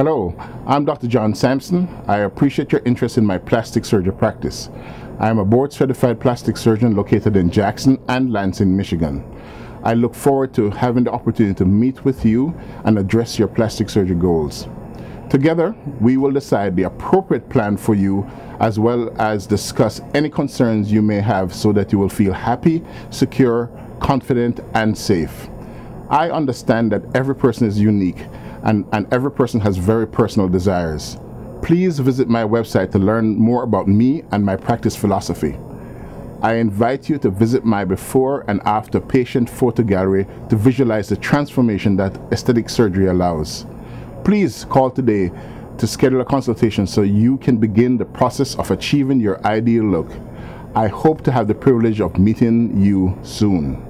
Hello, I'm Dr. John Sampson. I appreciate your interest in my plastic surgery practice. I am a board certified plastic surgeon located in Jackson and Lansing, Michigan. I look forward to having the opportunity to meet with you and address your plastic surgery goals. Together, we will decide the appropriate plan for you as well as discuss any concerns you may have so that you will feel happy, secure, confident, and safe. I understand that every person is unique and, and every person has very personal desires. Please visit my website to learn more about me and my practice philosophy. I invite you to visit my before and after patient photo gallery to visualize the transformation that aesthetic surgery allows. Please call today to schedule a consultation so you can begin the process of achieving your ideal look. I hope to have the privilege of meeting you soon.